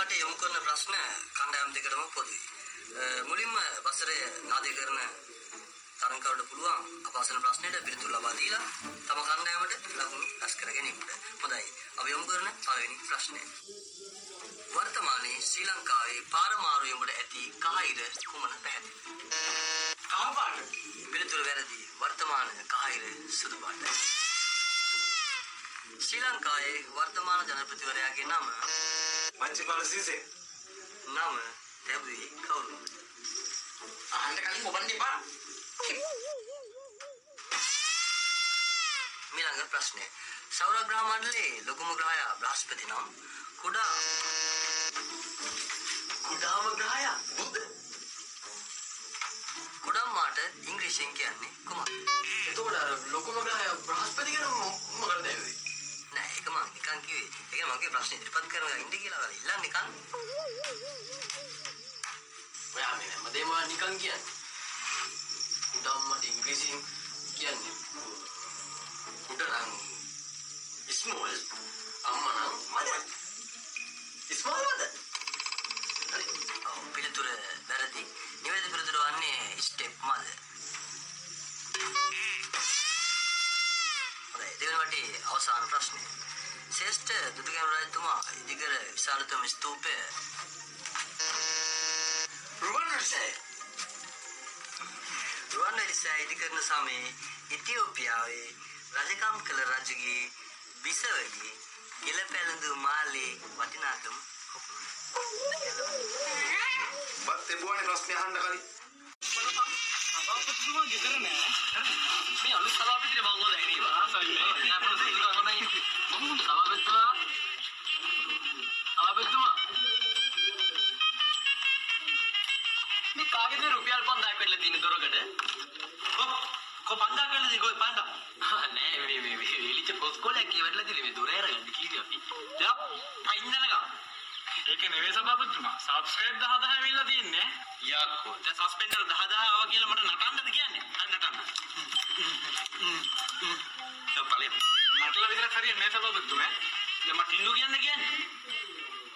මේවට යොමු කරන ප්‍රශ්න කණ්ඩායම් දෙකටම පොදුයි. මුලින්ම වසරේ නාදය කරන තරංකවලට පුළුවන් අපහසන ප්‍රශ්නෙට පිළිතුරු ලබා දීලා තම කණ්ඩායමට ලකුණු රැස් කර ගැනීමට. හොඳයි. අපි යොමු කරන පළවෙනි ප්‍රශ්නය. වර්තමානයේ ශ්‍රී ලංකාවේ පාරමාරු යොමුට ඇති කහිර කුමන පැහැදිලි? කහ පාට. පිළිතුරු වැරදි. වර්තමාන කහිර සුදු පාටයි. ශ්‍රී ලංකාවේ වර්තමාන ජනපතිවරයාගේ නම මංජිපාල සිරිසේ. නම ලැබුවේ කවුරුද? අහන්න කලින් ඔබන්න එපා. ඊළඟ ප්‍රශ්නය. සෞර ග්‍රහ මණ්ඩලයේ ලොකුම ග්‍රහය බ්‍රහස්පති නම් කුඩා කුඩාම ග්‍රහය බුද්ධ. කුඩම් මාට ඉංග්‍රීසියෙන් කියන්නේ කුමක්ද? එතකොට අර ලොකුම ග්‍රහය බ්‍රහස්පති ප්‍රශ්නේ ඉදිරිපත් කරනවා ඉන්න කියලා වල ඉල්ලන්නේ කන්. ඔයා මේ හැමදේම නිකන් කියන්නේ. කුඩාම ඉංග්‍රීසියෙන් කියන්නේ කුඩනම් ස්මෝල් අම්මනම් මදර්. ස්මෝල් මදර්. පිළිතුර වැරදි. නිවැරදි පිළිතුර වන්නේ ස්ටෙප් මදර්. හොඳයි දෙවෙනි වටේ අවසාන ප්‍රශ්නය. ශ්‍රේෂ්ඨ දුටුගැමුණු රජතුමා ඉදිකර විශාලතම ස්තූපය රුවන්වැලිසෑය. රුවන්වැලි සෑය ඉදිකරන සමයේ ඉතියෝපියාවේ රජකම් කළ රජුගේ බිසවගේ ගෙල පැළඳු මාලේ වටිනාකම කොපමණද? බත් එපුවානේ ප්‍රශ්නේ අහන්න කලින්. අපතුමා ගෙදර නෑ. මේ අලුත් සභාපතිට මම ඕන දැනීවා. සෝරි මේ යාපනසේ ඉන්න කොහොමද මම සභාපතිතුමා සභාපතිතුමා මේ කාගෙද රුපියල් 5000ක් වෙලා තියෙන දොරකට? කො කො 5000ක් වෙලා දිගෝ 5000. නෑ මේ මේ මේ එලිච්ච පොස්කොලයක් කියවටලා දිලි මේ දොර ඇරගන්න කීරි අපි. දැන් අයින් යනවා. ඒක නෙවෙයි සභාපතිතුමා. සබ්ස්ක්‍රයිබ් 10000 ඇවිල්ලා තින්නේ. යක්කෝ. දැන් සස්පෙන්ඩර් 10000 ආවා කියලා මට නටන්නද කියන්නේ? අන්න නටන්න. තපලේ. නටලා විතරක් හරියන්නේ නැහැ සභාපතිතුමා. දැන් මට ඉන්නු කියන්න කියන්නේ.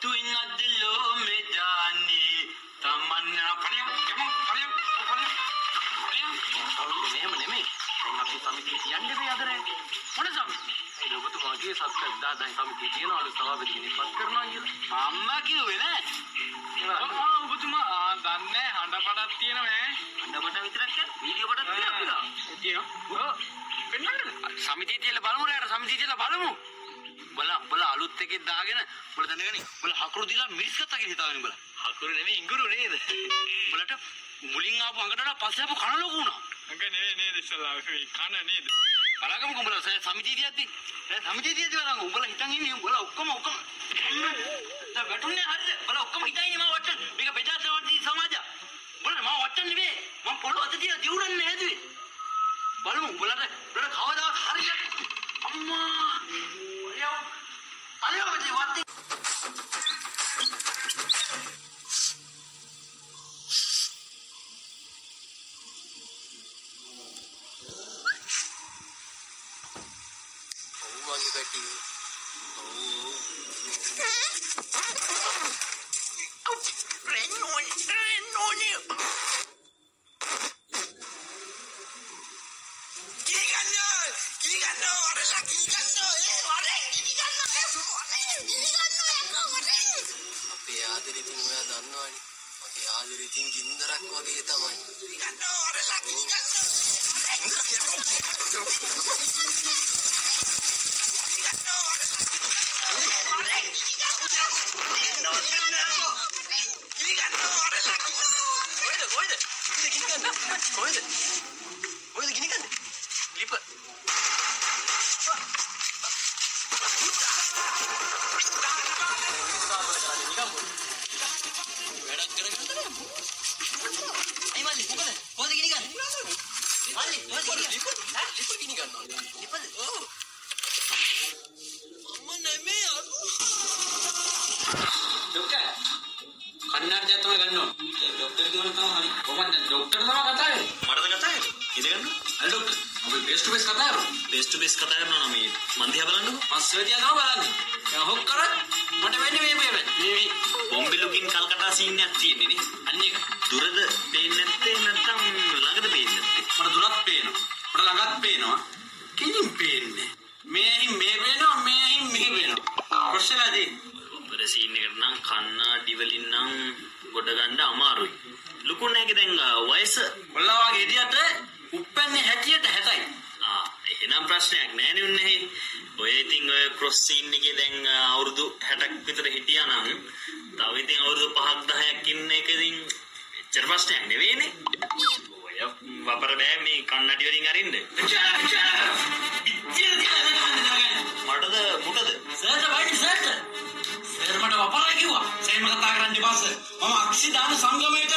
තු ඉන්න දිලෝ මේ ජානි තමන්නා පරියක් ඒ ඔබතුමාගේ සත්‍ය දාදායි සමිතිය කියනවලු සභාපති කෙනෙක් පත් කරනවා කියලා. අම්මා කිව්වේ නෑ. ආ ඔබතුමා දන්නේ හඬපඩක් තියෙනවනේ. හඬපඩ විතරක් නේ? වීඩියෝ පඩක් තියෙනවා. තියෙනවා. ඔව්. පෙන්නන්නද? සමිතිය තියලා බලමු රැට සමිතිය තියලා බලමු. බල බල අලුත් එකේ දාගෙන බල දැනගනි. බල හකුරු දීලා මිරිස් ගත්තා කියලා හිතාගෙන බල. හකුරු නෙමෙයි ඉඟුරු නේද? බලට මුලින් ආපු අඟටට පස්සේ ආපු කන ලොකු වුණා. අඟ නෙවෙයි නේද ඉස්සල්ලා මේ කන නේද බලගමු උඹලා සෑ සමිතිය තියද්දි ඈ සමිතිය තියද්දි බලන්න උඹලා හිතන් ඉන්නේ උඹලා ඔක්කොම ඔක්කොම දැන් වැටුනේ හරිද උඹලා ඔක්කොම හිතයිනේ මම වට්ටන මේක ප්‍රජාතන්ත්‍රී සමාජය උඹලා මම වට්ටන්න නෙවෙයි මම පොළොව අත තියලා දියුරන්නේ හැදුවේ බලමු උඹලාට උඹලා කවදාවත් හරියට අම්මා අයියෝ අයියෝ මේ වත්තේ ඔව් මගේ කටියේ. අපේ ආදරේ ඉතින් ඔයා දන්නවනේ. මගේ ආදරේ ඉතින් ගින්දරක් වගේ තමයි. කොහෙද මටද කතා කරන්නේ? ඉඳගන්න. අර ડોක්ටර් අපි ෆේස් ටු ෆේස් කතා කරමු. ෆේස් ටු ෆේස් කතා කරනවා නම් මේ මන් දිහා බලන්නකෝ. මම සර්ජියා තමයි බලන්නේ. දැන් හොක් කරත් මට වෙන්නේ මේ මේ මේ. මේ කොහොම සීන් එකක් තියෙන්නේ නේ. අන්න එක දුරද පේන්නේ නැත්තේ නැත්තම් ළඟද පේන්නේ නැත්තේ. මට දුරත් පේනවා මට ළඟත් පේනවා කිලින් පේන්නේ මේහින් මේ පේනවා මේහින් මෙහි පේනවා කොස්සලාදී ඔබර සීන් එකට නම් කන්නාඩි වලින් නම් ගොඩ ගන්න අමාරුයි. විකුණන හැකි දැන් වයස ඔයාලා වගේ ඉදියට උප්පන්නේ හැටියට 60යි. ආ එහෙනම් ප්‍රශ්නයක් නැහැ නේ උන්නේ. ඔය ඉතින් ඔය ක්‍රොස් සීන් එකේ දැන් අවුරුදු 60ක් විතර හිටියා නම් තව ඉතින් අවුරුදු 5ක් 10ක් ඉන්න එක ඉතින් එච්චර ප්‍රශ්නයක් නෙවෙයිනේ. ඔය වපර බෑ මේ කන්නඩි වලින් අරින්න. මටද මුටද? සර්ට බයිට් සර්ට. සර් මට වපරයි කිව්වා. සර් මට කතා කරන්න දෙපස්ස. මම අක්ෂි දාන සංගමයට